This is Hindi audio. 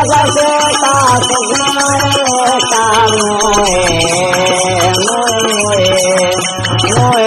मोए मोए मोए